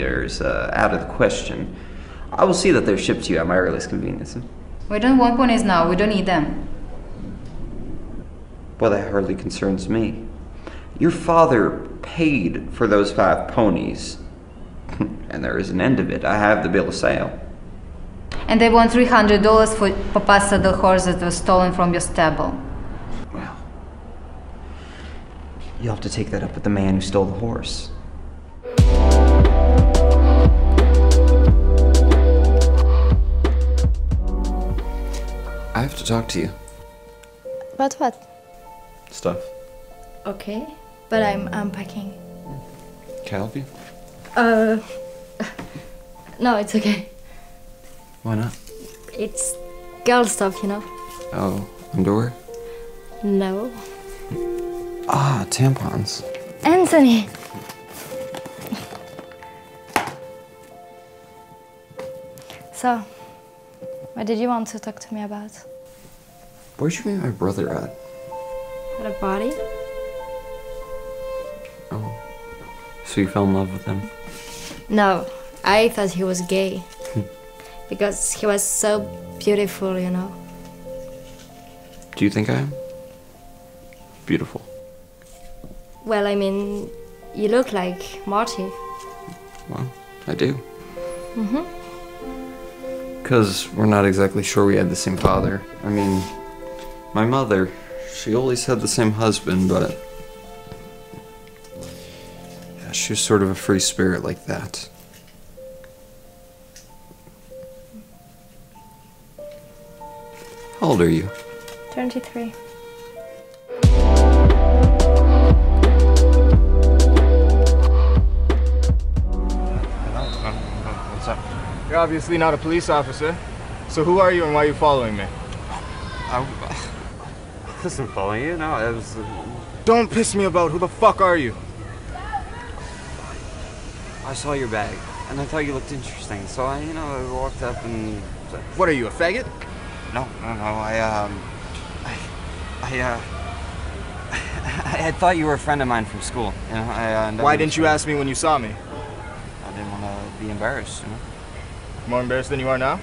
is uh, out of the question. I will see that they're shipped to you at my earliest convenience. We don't want ponies now, we don't need them. Well, that hardly concerns me. Your father paid for those five ponies, and there is an end of it. I have the bill of sale. And they want $300 for Papasa the horse that was stolen from your stable. Well, you'll have to take that up with the man who stole the horse. To talk to you. About what? Stuff. Okay, but I'm unpacking. Can I help you? Uh, no, it's okay. Why not? It's girl stuff, you know. Oh, underwear? No. Ah, tampons. Anthony. So, what did you want to talk to me about? Where'd you meet my brother at? At a party? Oh. So you fell in love with him? No, I thought he was gay. because he was so beautiful, you know. Do you think I am? Beautiful. Well, I mean, you look like Marty. Well, I do. Mm-hmm. Because we're not exactly sure we had the same father. I mean, my mother, she always had the same husband, but. Yeah, she was sort of a free spirit like that. How old are you? 23. What's up? You're obviously not a police officer. So who are you and why are you following me? I wasn't following you. No, it was. Don't piss me about who the fuck are you? I saw your bag, and I thought you looked interesting. So I, you know, I walked up and. What are you, a faggot? No, no, no. I um, I, I uh, I had thought you were a friend of mine from school. You know, I. Uh, Why didn't you ask me when you saw me? I didn't want to be embarrassed. You know. More embarrassed than you are now?